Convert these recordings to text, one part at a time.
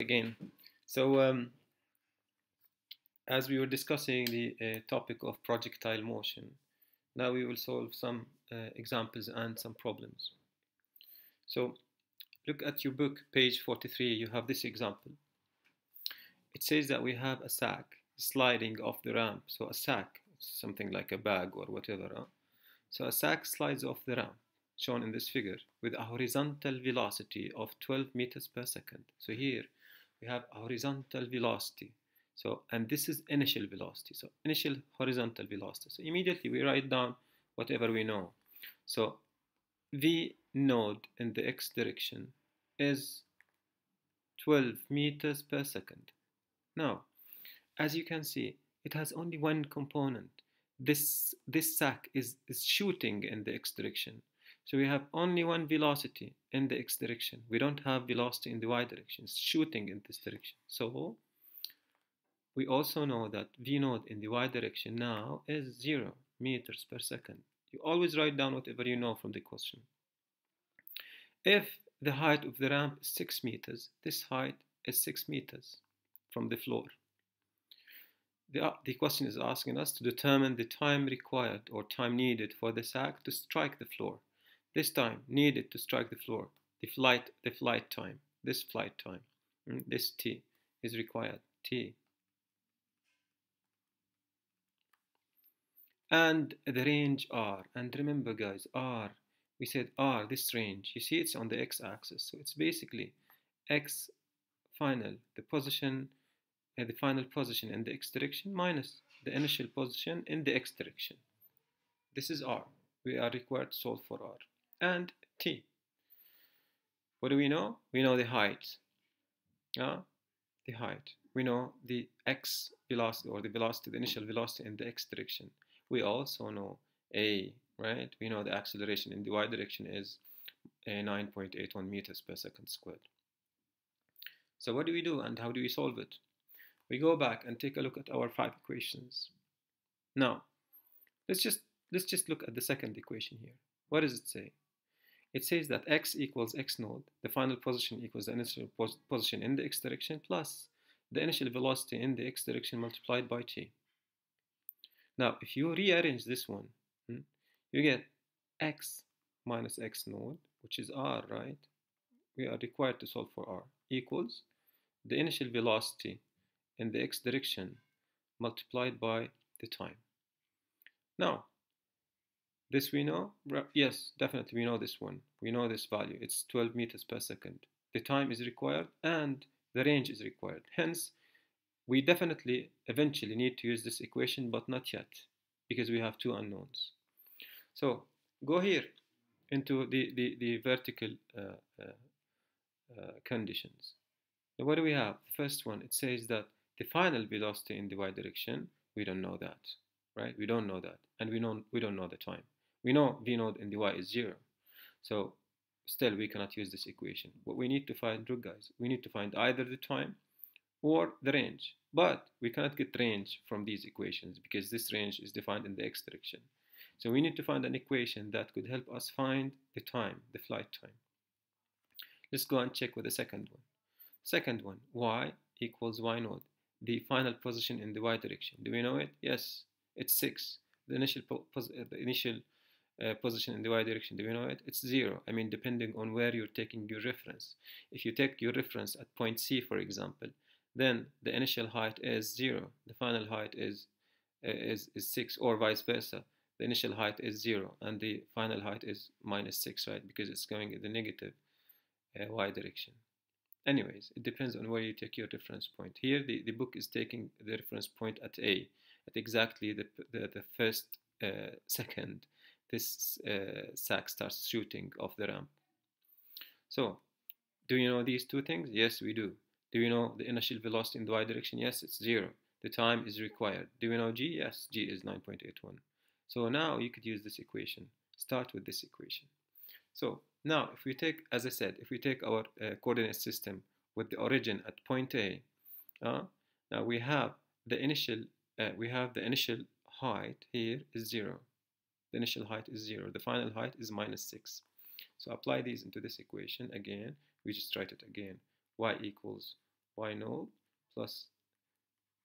again. So um, as we were discussing the uh, topic of projectile motion, now we will solve some uh, examples and some problems. So look at your book, page 43, you have this example. It says that we have a sack sliding off the ramp. So a sack, something like a bag or whatever. Huh? So a sack slides off the ramp, shown in this figure, with a horizontal velocity of 12 meters per second. So here we have horizontal velocity. So, and this is initial velocity. So initial horizontal velocity. So immediately we write down whatever we know. So V naught in the x direction is 12 meters per second. Now, as you can see, it has only one component. This, this sack is, is shooting in the x direction. So we have only one velocity in the x direction. We don't have velocity in the y direction. It's shooting in this direction. So we also know that v naught in the y direction now is 0 meters per second. You always write down whatever you know from the question. If the height of the ramp is 6 meters, this height is 6 meters from the floor. The, uh, the question is asking us to determine the time required or time needed for the sack to strike the floor. This time needed to strike the floor, the flight, the flight time, this flight time, mm, this t is required, t. And the range r, and remember guys, r, we said r, this range, you see it's on the x-axis, so it's basically x final, the position, uh, the final position in the x direction minus the initial position in the x direction. This is r, we are required to solve for r and t. What do we know? We know the height. Uh, the height. We know the x velocity or the velocity, the initial velocity in the x direction. We also know a, right? We know the acceleration in the y direction is a 9.81 meters per second squared. So what do we do and how do we solve it? We go back and take a look at our five equations. Now, let's just let's just look at the second equation here. What does it say? It says that x equals x naught, the final position equals the initial pos position in the x direction plus the initial velocity in the x direction multiplied by t. Now, if you rearrange this one, hmm, you get x minus x naught, which is r, right? We are required to solve for r, equals the initial velocity in the x direction multiplied by the time. Now, this we know? Yes, definitely we know this one. We know this value. It's 12 meters per second. The time is required and the range is required. Hence, we definitely eventually need to use this equation, but not yet, because we have two unknowns. So go here into the, the, the vertical uh, uh, uh, conditions. Now what do we have? First one, it says that the final velocity in the y direction, we don't know that, right? We don't know that, and we don't, we don't know the time. We know v naught in dy is 0. So still we cannot use this equation. What we need to find, look guys, we need to find either the time or the range. But we cannot get range from these equations because this range is defined in the x direction. So we need to find an equation that could help us find the time, the flight time. Let's go and check with the second one. Second one, y equals y naught, the final position in the y direction. Do we know it? Yes, it's 6. The initial, uh, the initial uh, position in the y direction, do you know it? It's zero. I mean, depending on where you're taking your reference. If you take your reference at point C, for example, then the initial height is zero. The final height is, uh, is, is six or vice versa. The initial height is zero and the final height is minus six, right? Because it's going in the negative uh, y direction. Anyways, it depends on where you take your reference point. Here, the, the book is taking the reference point at A, at exactly the, the, the first uh, second this uh, sack starts shooting off the ramp. So, do you know these two things? Yes, we do. Do you know the initial velocity in the y direction? Yes, it's zero. The time is required. Do you know g? Yes, g is 9.81. So now you could use this equation. Start with this equation. So now if we take, as I said, if we take our uh, coordinate system with the origin at point A, uh, now we have the initial, uh, we have the initial height here is zero the initial height is 0. The final height is minus 6. So apply these into this equation again. We just write it again. y equals y naught plus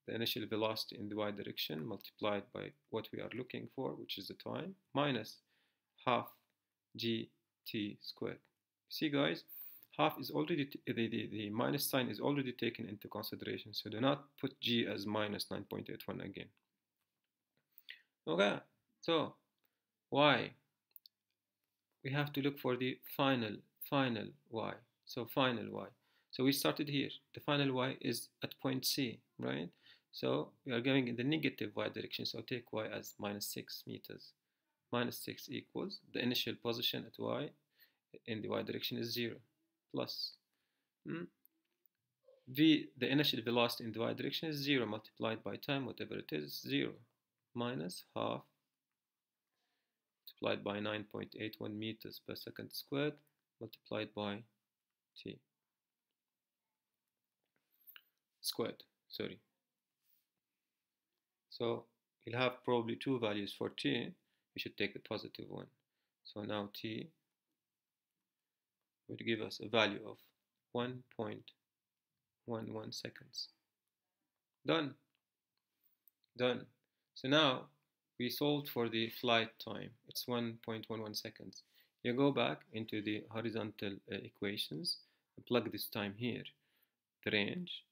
the initial velocity in the y direction multiplied by what we are looking for, which is the time, minus half gt squared. See guys, half is already, the, the, the minus sign is already taken into consideration, so do not put g as minus 9.81 again. Okay, so y, we have to look for the final, final y. So final y. So we started here. The final y is at point C, right? So we are going in the negative y direction. So take y as minus 6 meters. Minus 6 equals the initial position at y in the y direction is 0 plus hmm? v the initial velocity in the y direction is 0 multiplied by time whatever it is 0 minus half multiplied by 9.81 meters per second squared multiplied by t squared sorry. So you'll have probably two values for t. We should take the positive one. So now t would give us a value of 1.11 seconds. Done. Done. So now we solved for the flight time it's 1.11 seconds you go back into the horizontal uh, equations and plug this time here the range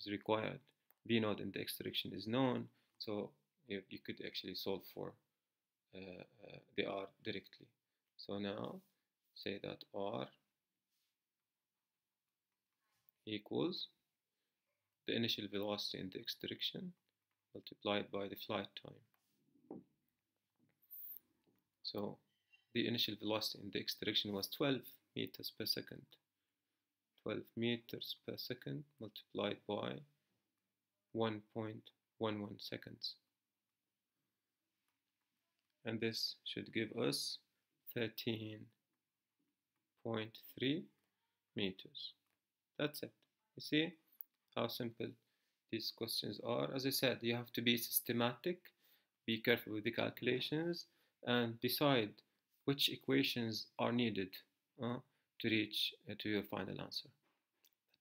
is required. V naught in the x direction is known, so you, you could actually solve for uh, uh, the R directly. So now say that R equals the initial velocity in the x direction multiplied by the flight time. So the initial velocity in the x direction was 12 meters per second. 12 meters per second multiplied by 1.11 seconds. And this should give us 13.3 meters. That's it. You see how simple these questions are. As I said, you have to be systematic, be careful with the calculations, and decide which equations are needed. Uh, to reach uh, to your final answer.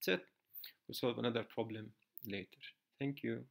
That's it. We'll solve another problem later. Thank you.